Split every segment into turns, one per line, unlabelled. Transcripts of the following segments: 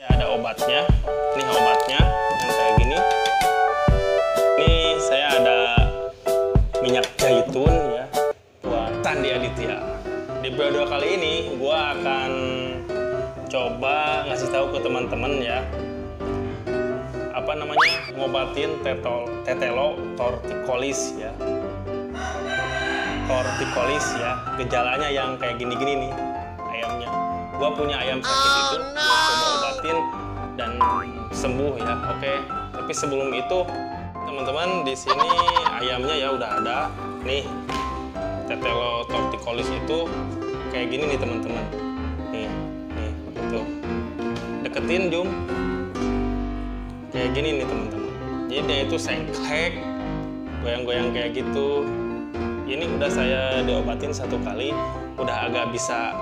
Ya, ada obatnya. Ini obatnya yang kayak gini. Ini saya ada minyak zaitun ya buat Sandi Aditya. Di video kali ini gua akan coba ngasih tahu ke teman-teman ya apa namanya ngobatin tetol tetelo torticolis ya torticolis ya gejalanya yang kayak gini-gini nih gua punya ayam sakit itu gua coba obatin dan sembuh ya oke. Tapi sebelum itu teman-teman di sini ayamnya ya udah ada. Nih tetelo torticolis itu kayak gini nih teman-teman. Nih nih begitu deketin jum. Kayak gini nih teman-teman. Jadi dia itu sengklek goyang-goyang kayak gitu. Ini udah saya diobatin satu kali udah agak bisa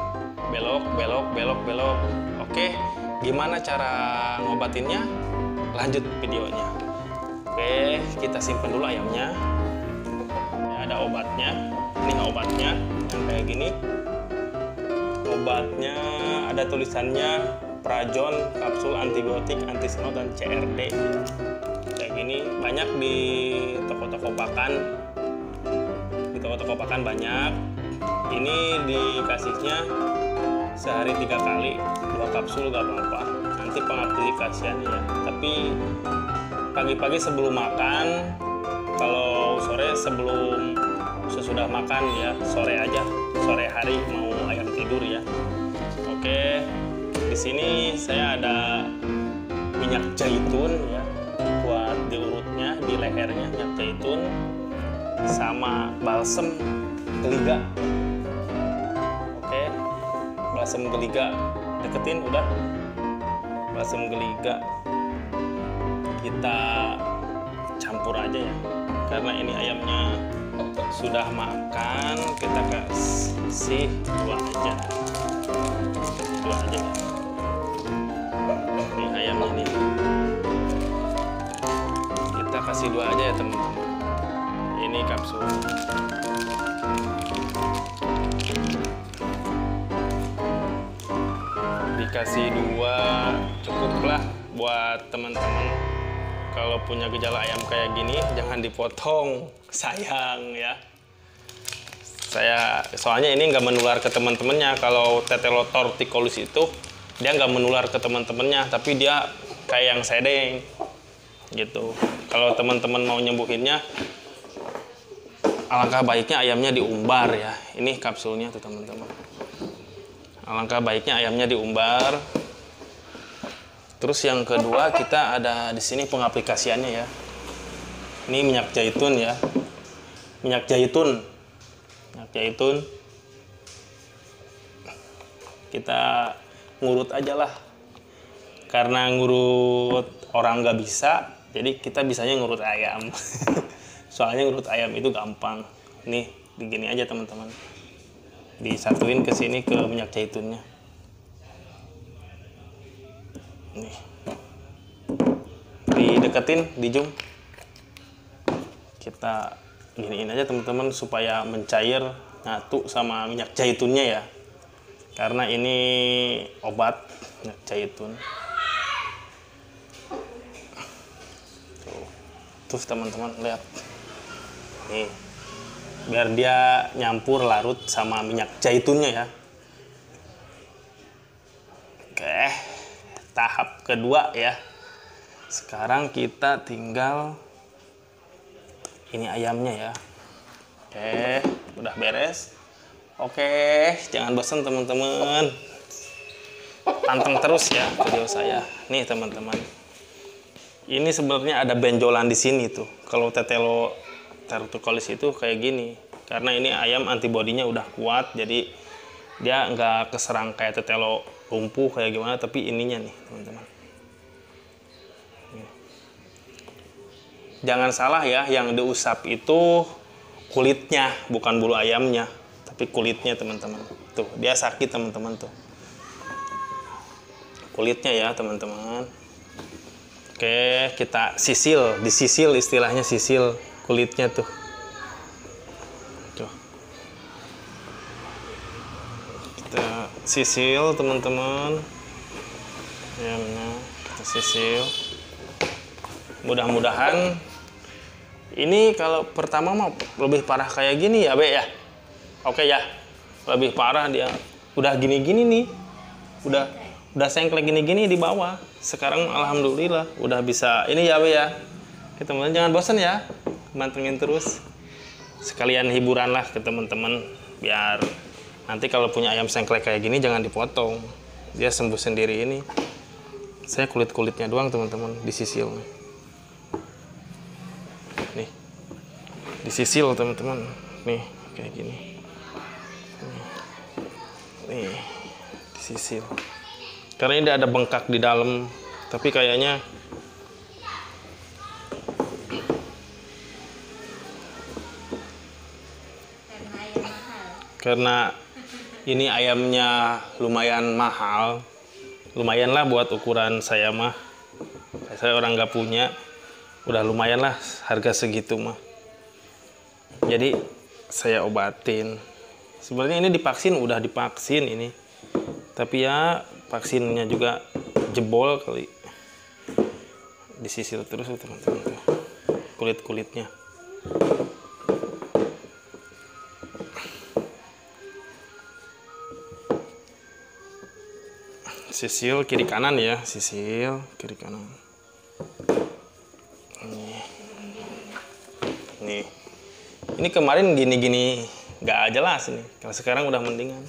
belok belok belok belok. Oke gimana cara ngobatinnya? Lanjut videonya. Oke kita simpen dulu ayamnya. Ya, ada obatnya. Ini obatnya yang kayak gini. Obatnya ada tulisannya Prajon kapsul antibiotik antisenol dan CRD kayak gini banyak di toko-toko pakan. Di toko-toko pakan banyak. Ini dikasihnya sehari tiga kali dua kapsul gak apa-apa. Nanti pengaplikasiannya ya. Tapi pagi-pagi sebelum makan kalau sore sebelum sesudah makan ya sore aja. Sore hari mau ayam tidur ya. Oke di sini saya ada minyak zaitun ya buat diurutnya di lehernya minyak zaitun sama balsem geliga balsem geliga. Deketin udah. Balsem geliga. Kita campur aja ya karena ini ayamnya sudah makan kita kasih dua aja. Dua aja ya. Ini ayamnya nih kita kasih dua aja ya teman-teman. Ini kapsul dikasih dua cukuplah buat teman-teman. Kalau punya gejala ayam kayak gini jangan dipotong. Sayang ya. Saya soalnya ini nggak menular ke teman-temannya. Kalau tetelo torticollis itu dia nggak menular ke teman-temannya tapi dia kayak yang sedeng gitu. Kalau teman-teman mau nyembuhinnya alangkah baiknya ayamnya diumbar ya. Ini kapsulnya tuh teman-teman alangkah baiknya ayamnya diumbar. Terus yang kedua kita ada di sini pengaplikasiannya ya. Ini minyak zaitun ya. Minyak zaitun minyak zaitun kita ngurut aja lah. Karena ngurut orang nggak bisa jadi kita bisanya ngurut ayam. Soalnya ngurut ayam itu gampang. Nih begini aja teman-teman disatuin ke sini ke minyak zaitunnya nih. Dideketin di zoom kita giniin aja teman-teman supaya mencair nyatu sama minyak zaitunnya ya. Karena ini obat minyak zaitun tuh. Teman-teman lihat. Nih biar dia nyampur larut sama minyak zaitunnya ya. Oke tahap kedua ya. Sekarang kita tinggal ini ayamnya ya. Oke udah beres. Oke jangan bosan teman-teman. Panteng terus ya video saya. Nih teman-teman. Ini sebenarnya ada benjolan di sini tuh. Kalau tetelo torticollis itu kayak gini karena ini ayam antibodinya udah kuat jadi dia nggak keserang kayak tetelo lumpuh kayak gimana tapi ininya nih teman-teman. Jangan salah ya yang diusap itu kulitnya bukan bulu ayamnya tapi kulitnya teman-teman. Tuh dia sakit teman-teman tuh. Kulitnya ya teman-teman. Oke kita sisil disisil istilahnya sisil kulitnya tuh sisil teman-teman ayamnya Kita sisil. Mudah-mudahan ini kalau pertama mah lebih parah kayak gini ya, Be ya. Oke ya. Lebih parah dia. Udah gini-gini nih. Udah udah sengklek gini-gini di bawah. Sekarang alhamdulillah udah bisa. Ini ya, Be ya. Kita teman jangan bosan ya. Mantengin terus. Sekalian hiburan lah ke teman-teman biar nanti kalau punya ayam sengklek kayak gini jangan dipotong. Dia sembuh sendiri ini. Saya kulit-kulitnya doang teman-teman disisil. Nih. Disisil teman-teman. Nih, kayak gini. Nih. Nih, disisil. Karena ini ada bengkak di dalam, tapi kayaknya
karena
ini ayamnya lumayan mahal. Lumayan lah buat ukuran saya mah. Saya orang nggak punya. Udah lumayan lah harga segitu mah. Jadi saya obatin. Sebenarnya ini divaksin udah divaksin ini. Tapi ya vaksinnya juga jebol kali. Disisir terus tuh, teman-teman. Tuh. kulit-kulitnya sisil kiri kanan ya. Sisil kiri kanan. Nih. Ini kemarin gini-gini nggak jelas nih kalau sekarang udah mendingan.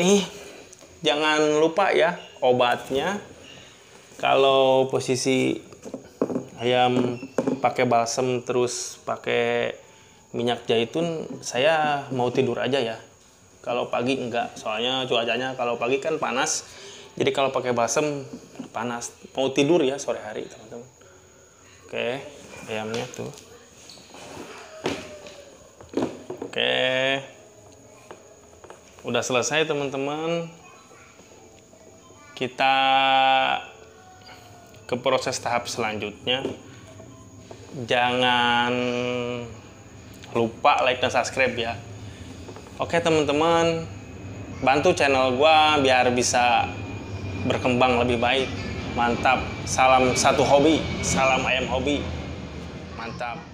Nih. Jangan lupa ya obatnya. Kalau posisi ayam pakai balsem terus pakai minyak zaitun saya mau tidur aja ya kalau pagi enggak soalnya cuacanya kalau pagi kan panas. Jadi kalau pakai balsem panas. Mau tidur ya sore hari teman-teman. Oke ayamnya tuh. Oke. Udah selesai teman-teman. Kita ke proses tahap selanjutnya. Jangan lupa like dan subscribe ya Oke teman-teman, bantu channel gua biar bisa berkembang lebih baik. Mantap. Salam satu hobi, salam ayam hobi. Mantap.